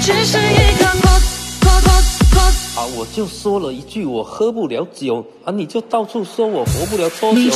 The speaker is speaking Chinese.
只是一个过过过过啊我就说了一句我喝不了酒啊你就到处说我活不了多久